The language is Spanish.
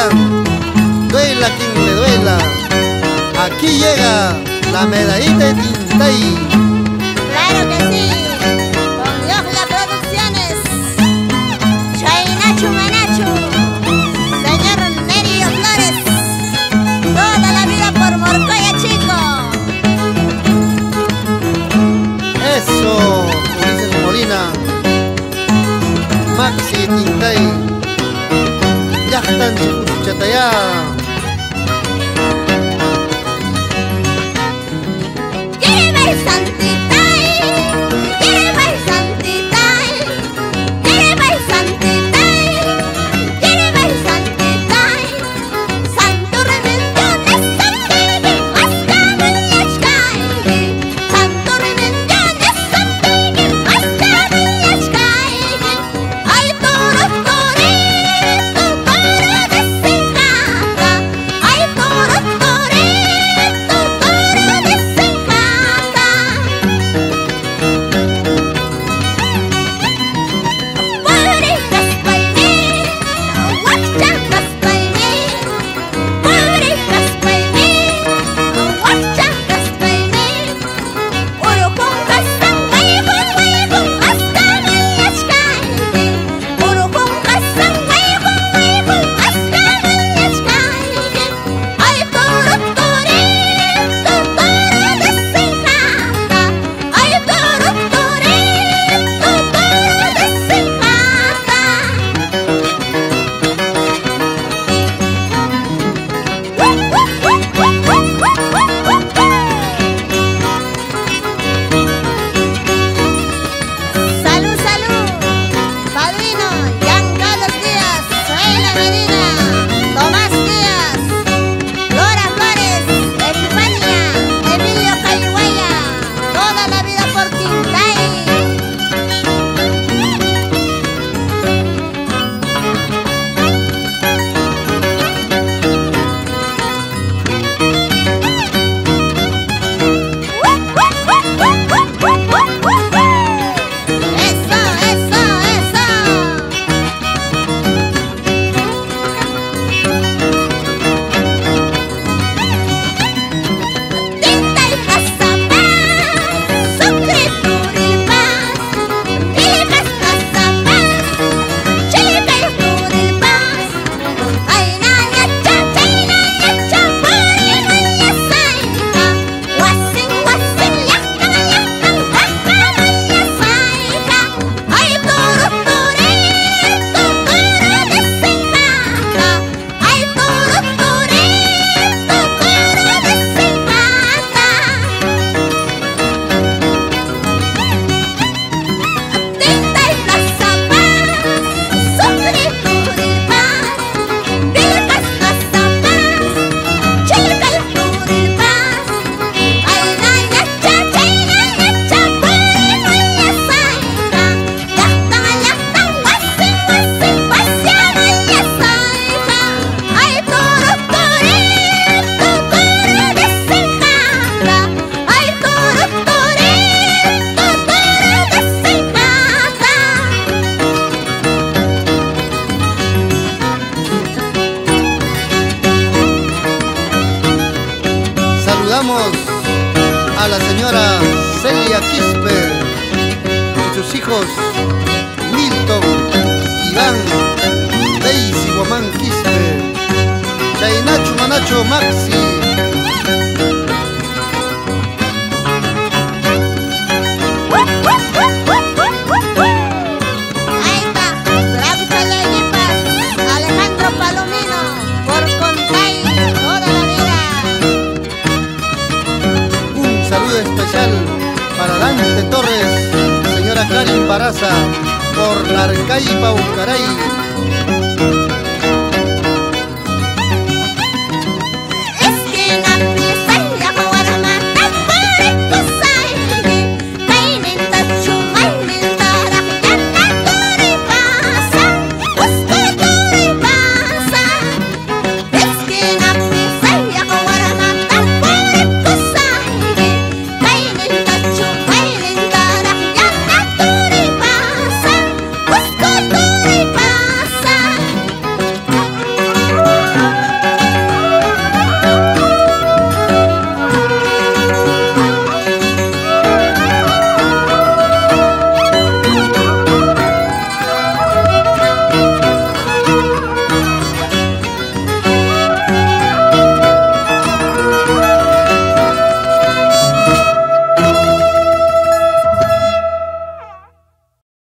duela quien le duela. Aquí llega la medallita de Tintay. Claro que sí, con Dios la Producciones, Chainacho Manacho, señor Nerio Flores, toda la vida por Morcoya Chico. Eso, Ulises Molina, Maxi Tintay. يحتنج الشتيان a la señora Celia Quispe y sus hijos Milton, Iván, Daisy Guamán Quispe, Chainacho Manacho Maxi, Dante Torres, señora Karin Baraza, por Narcay Paucaray,